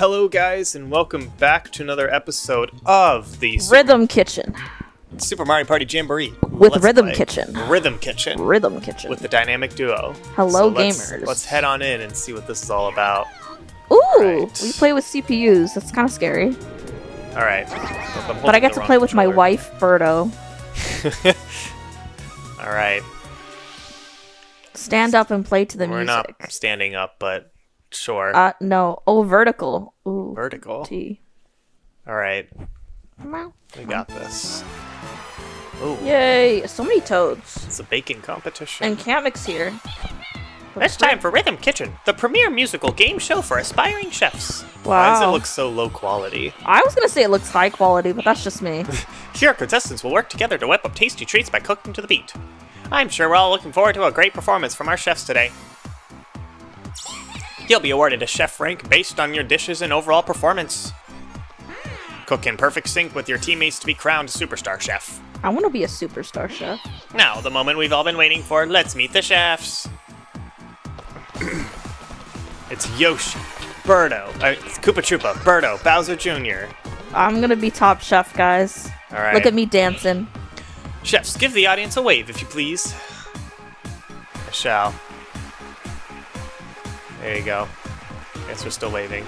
Hello, guys, and welcome back to another episode of the Su- Rhythm Kitchen. Super Mario Party Jamboree With Let's Rhythm Play. Kitchen. Rhythm Kitchen Rhythm Kitchen. with the dynamic duo. Hello, let's- gamers. Let's head on in and see what this is all about. Ooh, Right. we play with CPUs. That's kind of scary. All right, But I get to play with my wife, Birdo. all right, Stand up and play to the music. we're not standing up, but sure. Uh, no. Oh, vertical. Ooh. Vertical. T. All right, Meow. we got this. Ooh, Yay! So many toads. it's a baking competition. And Kamek's here. It's time for Rhythm Kitchen, the premier musical game show for aspiring chefs. Wow. Why does it look so low quality? I was gonna say it looks high quality, but that's just me. Here, contestants will work together to whip up tasty treats by cooking to the beat. I'm sure we're all looking forward to a great performance from our chefs today. You'll be awarded a chef rank based on your dishes and overall performance. Cook in perfect sync with your teammates to be crowned superstar chef. I want to be a superstar chef. Now, the moment we've all been waiting for, let's meet the chefs. it's Yoshi, Birdo, uh, it's Koopa Troopa, Birdo, Bowser Jr. I'm gonna be top chef, guys. All right. Look at me dancing. Chefs, give the audience a wave, if you please. I shall. There you go. Guess we're still waving.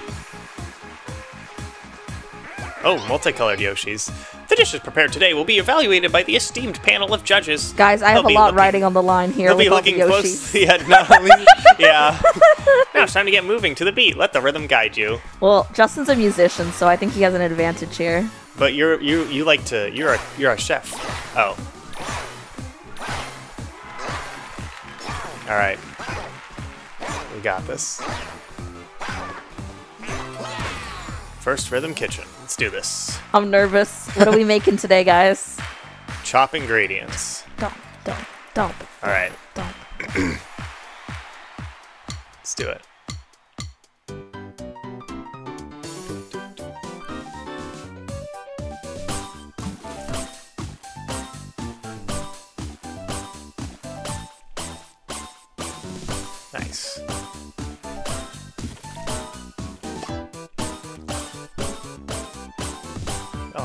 Oh, multicolored Yoshis. The dishes prepared today will be evaluated by the esteemed panel of judges. Guys, I have They'll a lot looking- riding on the line here They'll be looking closely at not only. yeah. now it's time to get moving to the beat. Let the rhythm guide you. Well, Justin's a musician, so I think he has an advantage here. But you're you you like to you're a you're a chef. Oh. All right. Got this. First rhythm kitchen. Let's do this. I'm nervous. What are we making today, guys? Chop ingredients. Dump, dump, don't, All right. don't. Let's do it.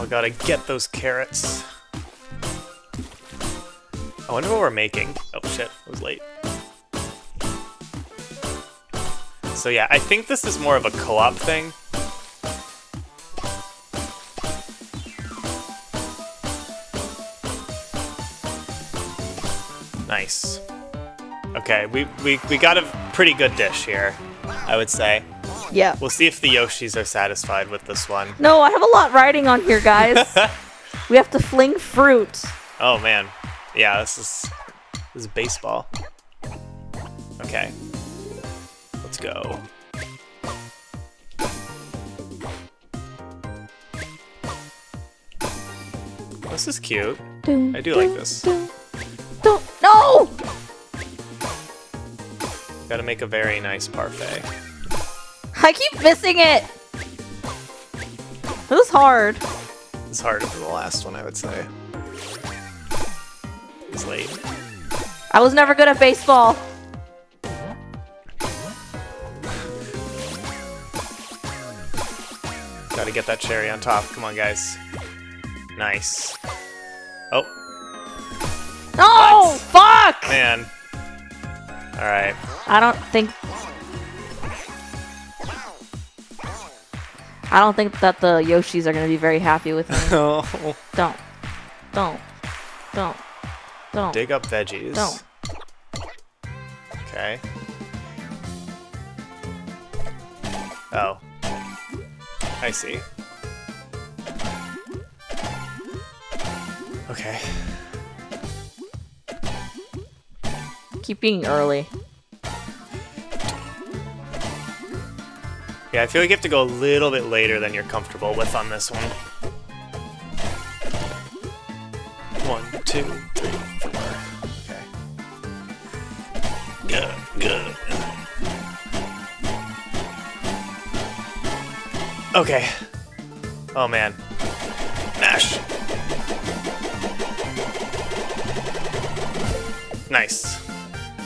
Gotta get those carrots. I wonder what we're making. Oh shit, I was late. So yeah, I think this is more of a co-op thing. Nice. Okay, we, we, we got a pretty good dish here, I would say. Yeah. We'll see if the Yoshis are satisfied with this one. No, I have a lot riding on here, guys. we have to fling fruit. Oh man. Yeah, this is this is baseball. Okay. Let's go. This is cute. I do like this. No! Gotta make a very nice parfait. I keep missing it. This is hard. It's harder than the last one, I would say. It's late. I was never good at baseball. Gotta get that cherry on top. Come on, guys. Nice. Oh, No! What? Fuck! man. Alright. I don't think. I don't think that the Yoshis are gonna be very happy with me. Oh. don't. Don't. Don't. Don't. Dig up veggies. Don't. Okay. Oh. I see. Okay. Keep being early. Yeah, I feel like you have to go a little bit later than you're comfortable with on this one. One, two, three, four. Okay. Good, good. Okay. Oh man. Mash. Nice.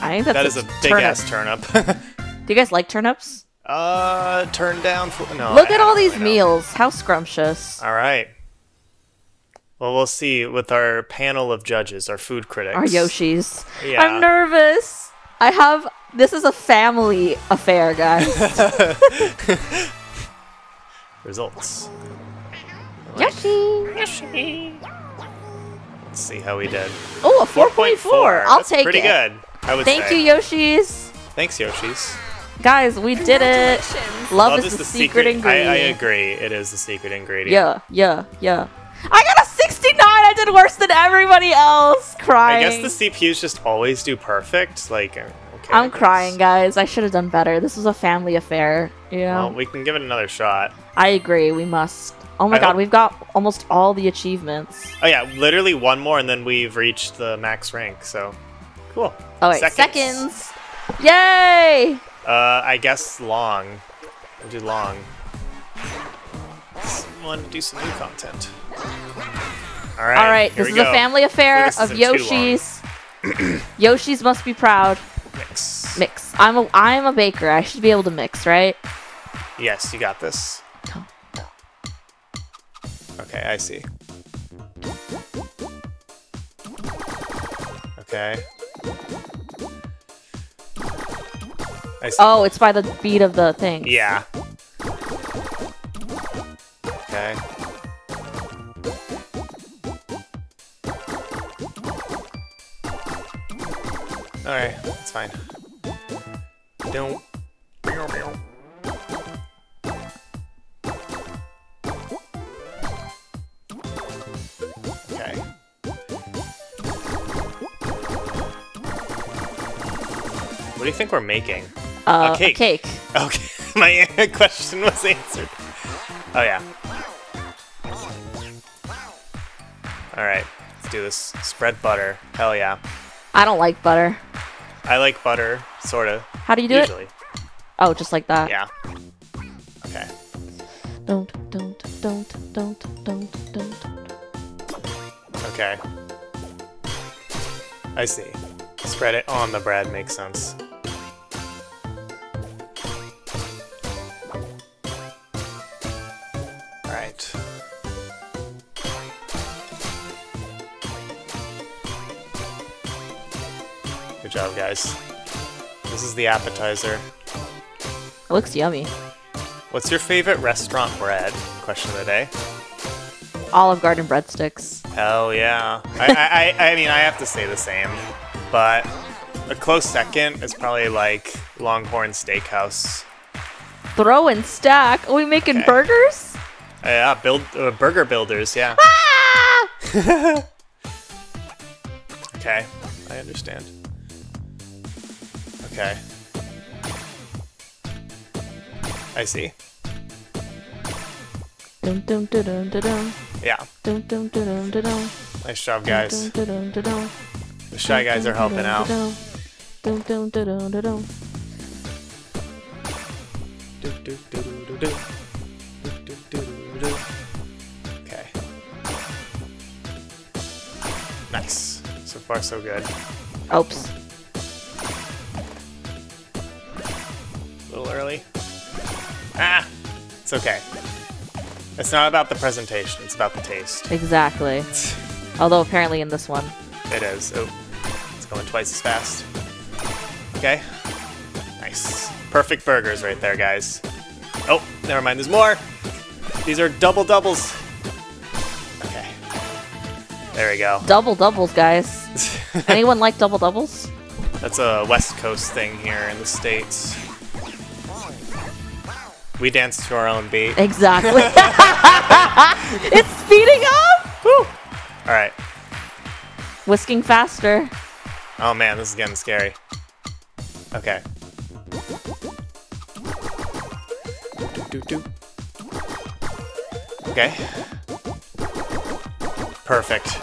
I think that's That a a big turnip. ass turnip. Do you guys like turnips? Uh, turn down. For, no. Look I at all these really meals. How scrumptious. All right. Well, we'll see with our panel of judges, our food critics. Our Yoshis. Yeah. I'm nervous. I have. This is a family affair, guys. Results. Yoshi. Yoshi. Let's see how we did. Oh, a 4.4. I'll That's take pretty it. good. I would Thank say. you, Yoshis. Thanks, Yoshis. Guys, we did it. Love, is, the, secret, ingredient. I, I agree. It is the secret ingredient. Yeah, yeah, yeah. I got a 69. I did worse than everybody else. Crying. I guess the CPUs just always do perfect. Like, okay. I'm crying, guys. I should have done better. This was a family affair. Yeah. Well, we can give it another shot. I agree. We must. Oh my I god, hope- we've got almost all the achievements. Oh yeah, literally one more, and then we've reached the max rank. So, cool. Oh wait, seconds. Yay! Uh, I guess long. We'll do long. Want to do some new content? All right. all right, here this we is a family affair This of isn't too long. Yoshi's. Yoshi's must be proud. Mix. Mix. I'm a I'm a baker. I should be able to mix, right? Yes, you got this. Okay, I see. Okay. Oh, it's by the beat of the thing. Yeah. Okay. Alright, that's fine. Don't. Okay. What do you think we're making? Uh, A cake. cake. Okay, my question was answered. Oh yeah. All right, let's do this. Spread butter. Hell yeah. I don't like butter. I like butter, sorta. How do you do Usually. it? Oh, just like that. Yeah. Okay. Don't, don't, don't, don't, don't, don't. Okay. I see. Spread it on the bread makes sense. Alright. Good job, guys. This is the appetizer. It looks yummy. What's your favorite restaurant bread? Question of the day. Olive Garden breadsticks. Hell yeah. I, I, I, mean, I have to say the same, but a close second is probably like Longhorn Steakhouse. Throw and stack. Are we making Okay. burgers? Uh, yeah, build uh, burger builders. Yeah. Ah! Okay, I understand. Okay. I see. Yeah. Nice job, guys. The shy guys are helping out. Dun, dun, dun, dun. Okay. Far, so good. Oops. A little early. Ah! It's okay. It's not about the presentation, it's about the taste. Exactly. Although apparently in this one. It is. Oh, it's going twice as fast. Okay. Nice. Perfect burgers right there, guys. Oh, never mind, there's more! These are double doubles. Okay. There we go. Double doubles, guys. Anyone like double doubles? That's a West Coast thing here in the States. We dance to our own beat. Exactly. it's speeding up! Woo! Alright. Whisking faster. Oh man, this is getting scary. Okay. Do, do, do. Okay. Perfect.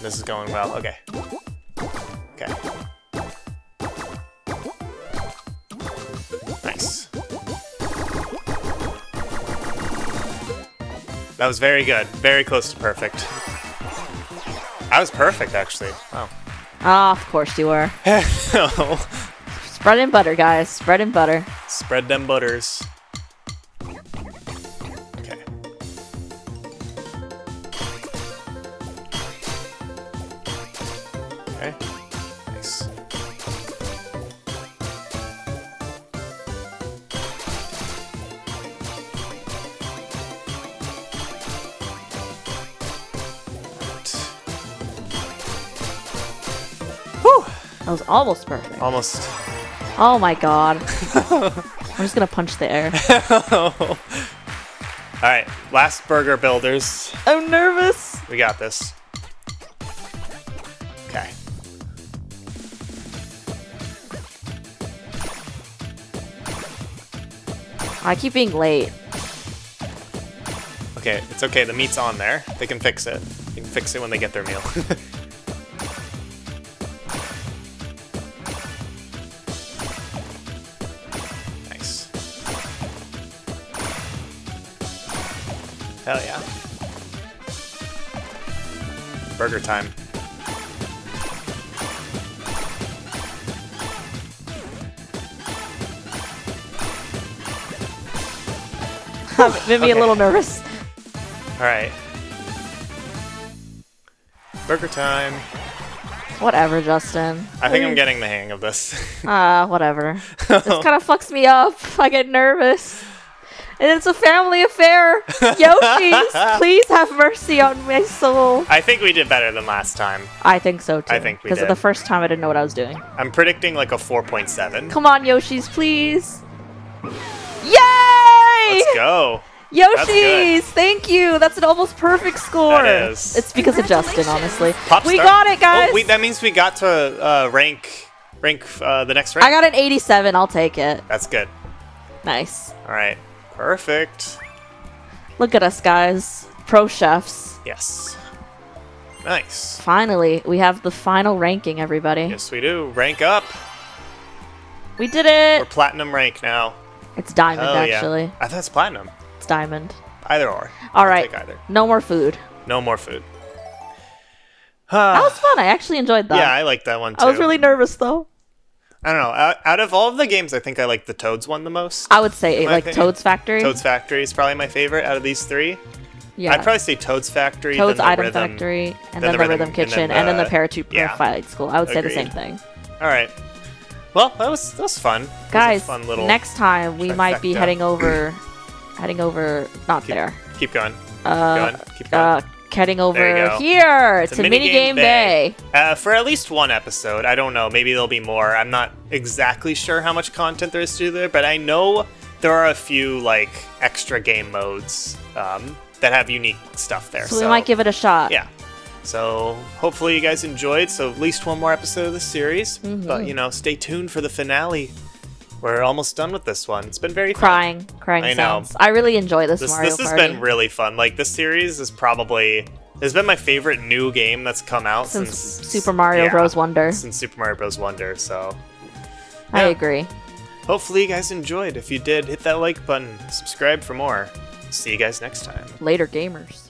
This is going well. Okay. Okay. Nice. That was very good. Very close to perfect. I was perfect, actually. Wow. Ah, of course you were. no. Spread and butter, guys. Spread and butter. Spread them butters. That was almost perfect. Almost. Oh my god. I'm just gonna punch the air. All right, last burger builders. I'm nervous. We got this. Okay. I keep being late. Okay, it's okay. The meat's on there. They can fix it. They can fix it when they get their meal. Hell yeah. Burger time. Made me a little nervous. Alright. Burger time. Whatever, Justin. I think I'm getting the hang of this. Ah, whatever. this kind of fucks me up. I get nervous. And it's a family affair. Yoshi's, please have mercy on my soul. I think we did better than last time. I think so too. I think we Because did. the first time I didn't know what I was doing. I'm predicting like a 4.7. Come on, Yoshi's, please. Yay! Let's go. Yoshi's, thank you. That's an almost perfect score. That is. It's because of Justin, honestly. Pop we star. got it, guys. Oh, wait, that means we got to uh, rank rank uh, the next rank. I got an 87. I'll take it. That's good. Nice. All right. Perfect. Look at us, guys. Pro chefs. Yes. Nice. Finally, we have the final ranking, everybody. Yes, we do. Rank up. We did it. We're platinum rank now. It's diamond, actually. yeah. I thought it's platinum. It's diamond. Either or. All right. Take either. No more food. No more food. That was fun. I actually enjoyed that. yeah, I like that one too. I was really nervous, though. I don't know. Out, out of all of the games, I think I like the Toads one the most. I would say, like, opinion. Toad's Factory. Toad's Factory is probably my favorite out of these three. yeah. I'd probably say Toad's Factory. Toad's the Item Rhythm. Factory, and then then, the the Rhythm, Rhythm and then Kitchen, and then the the- yeah. Flight School. I would say the same thing. All right. Well, that was that was fun. That was Guys, fun little. next time we might be heading over, heading over, not keep, there. Keep going. Uh, going. Keep going. uh, heading over There you go. here It's to Minigame Bay. Uh, for at least one episode. I don't know. Maybe there'll be more. I'm not exactly sure how much content there is to do there, but I know there are a few like extra game modes um, that have unique stuff there. So, we might give it a shot. Yeah. So hopefully you guys enjoyed. So at least one more episode of the series. Mm-hmm. But you know, stay tuned for the finale. We're almost done with this one. It's been very fun. Crying, crying I know. I really enjoy this, This Mario this has Party. been really fun. Like this series is probably has been my favorite new game that's come out since since, Super Mario yeah, Bros. Wonder. Since Super Mario Bros. Wonder. So I agree. hopefully you guys enjoyed. If you did, hit that like button. Subscribe for more. See you guys next time. Later, gamers.